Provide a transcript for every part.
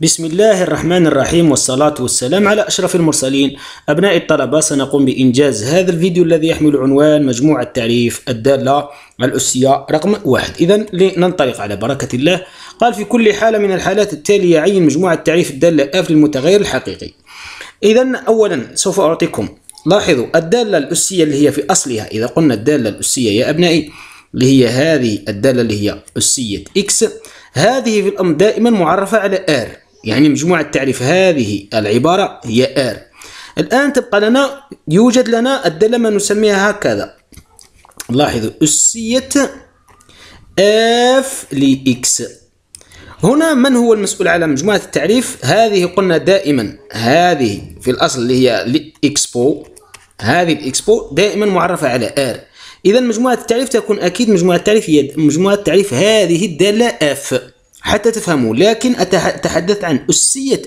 بسم الله الرحمن الرحيم والصلاة والسلام على أشرف المرسلين أبناء الطلبة سنقوم بإنجاز هذا الفيديو الذي يحمل عنوان مجموعة تعريف الدالة الأسية رقم واحد إذا لننطلق على بركة الله قال في كل حالة من الحالات التالية عين مجموعة تعريف الدالة F للمتغير الحقيقي إذا أولا سوف أعطيكم لاحظوا الدالة الأسية اللي هي في أصلها إذا قلنا الدالة الأسية يا أبنائي اللي هي هذه الدالة اللي هي أسية إكس هذه في الأمر دائما معرفة على R. يعني مجموعة تعريف هذه العبارة هي R الآن تبقى لنا يوجد لنا الدالة ما نسميها هكذا. لاحظوا أسية F لإكس هنا من هو المسؤول على مجموعة التعريف؟ هذه قلنا دائما هذه في الأصل اللي هي الإكسبو هذه الإكسبو دائما معرفة على R إذا مجموعة التعريف تكون أكيد مجموعة التعريف هي مجموعة التعريف هذه الدالة F. حتى تفهموا. لكن أتحدث عن أسية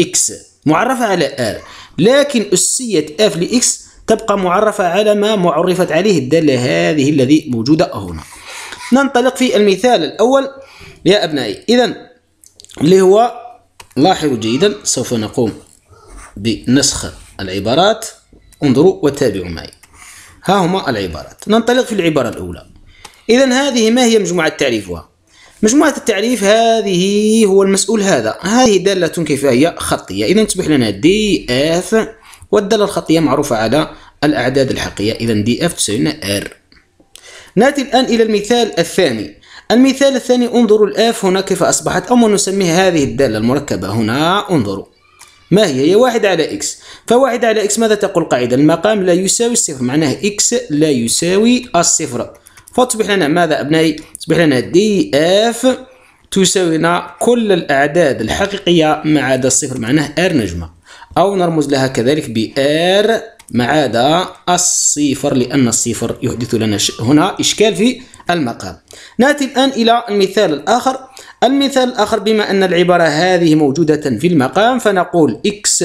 X معرفة على R لكن أسية F لX تبقى معرفة على ما معرفت عليه الدالة هذه الذي موجودة هنا. ننطلق في المثال الأول. يا أبنائي إذا اللي هو لاحظوا جيدا سوف نقوم بنسخ العبارات. انظروا وتابعوا معي. ها هما العبارات. ننطلق في العبارة الأولى. إذا هذه ما هي مجموعة تعريفها؟ مجموعة التعريف هذه هو المسؤول هذا. هذه دالة كيف هي؟ خطية. إذا تصبح لنا Df والدالة الخطية معروفة على الأعداد الحقيقية. إذا Df تساوي لنا R نأتي الآن إلى المثال الثاني. المثال الثاني انظروا ال f هنا كيف أصبحت أو ما نسميه هذه الدالة المركبة هنا. انظروا. ما هي؟ هي واحد على إكس فواحد على إكس ماذا تقول القاعدة المقام لا يساوي الصفر معناه x لا يساوي الصفر. فتصبح لنا ماذا أبنائي؟ تصبح لنا Df تساوي لنا كل الأعداد الحقيقية ما عدا الصفر معناه R نجمة. أو نرمز لها كذلك ب R ما عدا الصفر لأن الصفر يحدث لنا هنا إشكال في المقام. نأتي الآن إلى المثال الآخر. المثال الآخر بما أن العبارة هذه موجودة في المقام فنقول إكس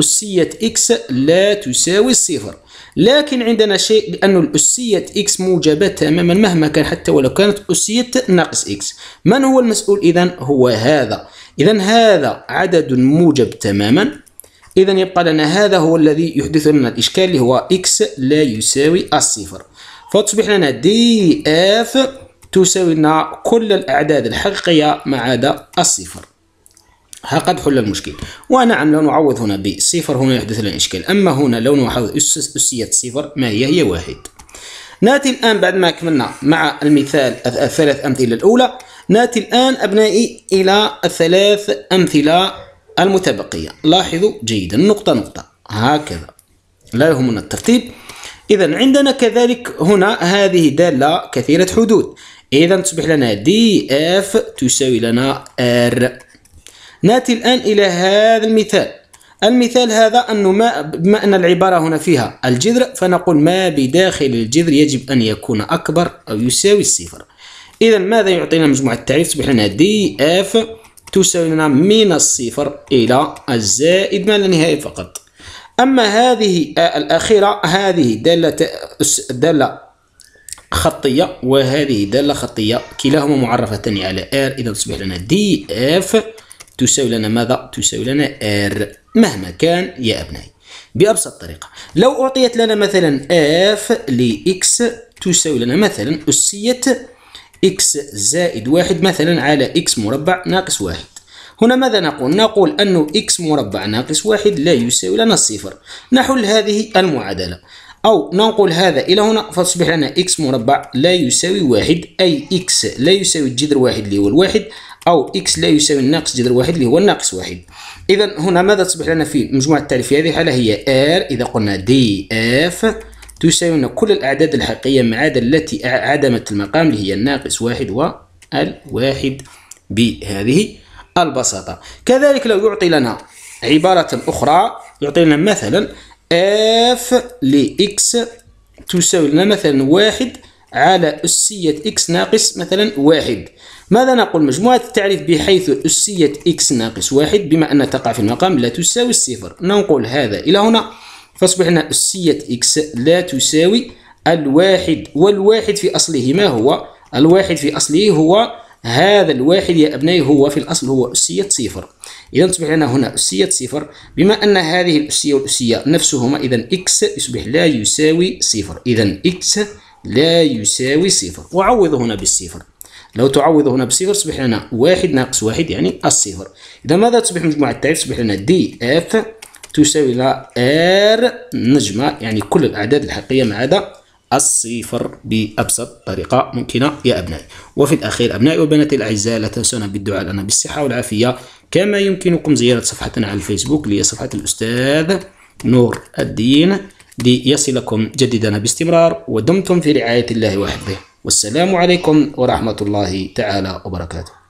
أسية إكس لا تساوي الصفر لكن عندنا شيء لأن الأسية x موجبة تماما مهما كان حتى ولو كانت أسية ناقص x من هو المسؤول؟ إذا هو هذا. إذا هذا عدد موجب تماما. إذا يبقى لنا هذا هو الذي يحدث لنا الإشكال اللي هو x لا يساوي الصفر. فتصبح لنا دي اف تساوي لنا كل الأعداد الحقيقية ما عدا الصفر. ها قد حل المشكل. ونعم لو نعوض هنا بصفر هنا يحدث لنا إشكال. أما هنا لو نعوض أسية صفر ما هي؟ هي واحد. نأتي الآن بعد ما كملنا مع المثال الثلاث أمثلة الأولى. نأتي الآن أبنائي إلى الثلاث أمثلة المتبقية. لاحظوا جيدا نقطة نقطة. هكذا. لا يهمنا الترتيب. إذا عندنا كذلك هنا هذه دالة كثيرة الحدود. إذا تصبح لنا Df تساوي لنا R نأتي الآن إلى هذا المثال. المثال هذا أنه ما بما أن العبارة هنا فيها الجذر فنقول ما بداخل الجذر يجب أن يكون أكبر أو يساوي الصفر. إذا ماذا يعطينا مجموعة التعريف؟ تصبح لنا Df تساوي لنا من الصفر إلى الزائد ما لا نهاية فقط. أما هذه الأخيرة هذه دالة دالة خطية وهذه دالة خطية كلاهما معرفتان على R. إذا تصبح لنا دي اف تساوي لنا ماذا؟ تساوي لنا R. مهما كان يا أبنائي. بأبسط طريقة. لو أعطيت لنا مثلا f لx تساوي لنا مثلا أسية x زائد واحد مثلا على x مربع ناقص واحد. هنا ماذا نقول؟ نقول أنه x مربع ناقص واحد لا يساوي لنا الصفر. نحل هذه المعادلة. أو ننقل هذا إلى هنا فتصبح لنا x مربع لا يساوي واحد أي x لا يساوي الجذر واحد اللي هو الواحد أو x لا يساوي الناقص جذر واحد اللي هو الناقص واحد. إذا هنا ماذا تصبح لنا في مجموعة التعريف في هذه الحالة؟ هي r. إذا قلنا df تساوي لنا كل الأعداد الحقيقية ما عدا التي عدمت المقام اللي هي الناقص واحد والواحد بهذه البساطة. كذلك لو يعطي لنا عبارة أخرى يعطي لنا مثلا f لx تساوي لنا مثلا واحد على أسية x ناقص مثلا واحد. ماذا نقول؟ مجموعة التعريف بحيث أسية x ناقص واحد بما أن تقع في المقام لا تساوي الصفر. ننقل هذا إلى هنا. فاصبح لنا أسية x لا تساوي الواحد والواحد في أصله ما هو؟ الواحد في أصله هو هذا الواحد يا أبنائي هو في الأصل هو أسية صفر. إذا تصبح لنا هنا أسية صفر. بما أن هذه الأسية والأسية نفسهما إذا إكس يصبح لا يساوي صفر. إذا إكس لا يساوي صفر. وعوض هنا بالصفر. لو تعوض هنا بالصفر يصبح لنا واحد ناقص واحد يعني الصفر. إذا ماذا تصبح مجموعة التعريف؟ تصبح لنا D f تساوي لها R نجمة يعني كل الأعداد الحقيقية ما عدا الصفر بأبسط طريقة ممكنة يا أبنائي. وفي الأخير أبنائي وبناتي الأعزاء لا تنسونا بالدعاء لنا بالصحة والعافية كما يمكنكم زيارة صفحتنا على الفيسبوك اللي هي صفحة الأستاذ نور الدين. ليصلكم جديدنا باستمرار ودمتم في رعاية الله وحفظه والسلام عليكم ورحمة الله تعالى وبركاته.